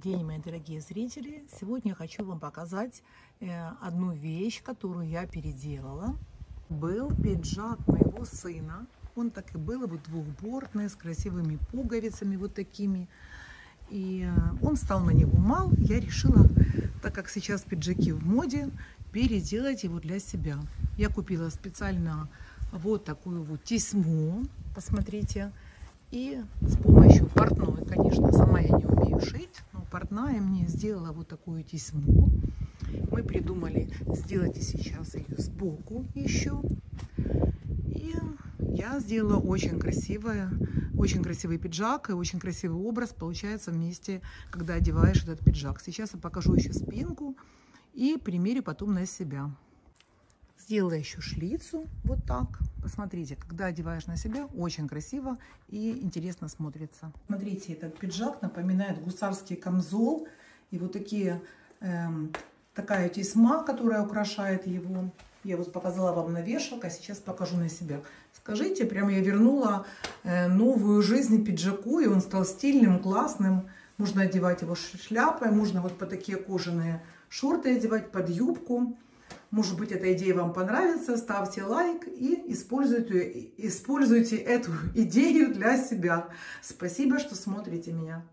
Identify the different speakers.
Speaker 1: день, мои дорогие зрители! Сегодня я хочу вам показать э, одну вещь, которую я переделала. Был пиджак моего сына. Он так и был, вот двухбортный, с красивыми пуговицами вот такими. И э, он стал на него мал. Я решила, так как сейчас пиджаки в моде, переделать его для себя. Я купила специально вот такую вот тесьму. Посмотрите. И с помощью сделала вот такую тесьму. Мы придумали сделать и сейчас ее сбоку еще. И я сделала очень красивое, очень красивый пиджак и очень красивый образ получается вместе, когда одеваешь этот пиджак. Сейчас я покажу еще спинку и примерю потом на себя. Сделала еще шлицу вот так. Посмотрите, когда одеваешь на себя, очень красиво и интересно смотрится. Смотрите, этот пиджак напоминает гусарский камзол. И вот такие, эм, такая тесьма, которая украшает его. Я вот показала вам на вешалке, а сейчас покажу на себя. Скажите, прям я вернула э, новую жизнь пиджаку, и он стал стильным, классным. Можно одевать его шляпой, можно вот по такие кожаные шорты одевать под юбку. Может быть, эта идея вам понравится, ставьте лайк и используйте, используйте эту идею для себя. Спасибо, что смотрите меня.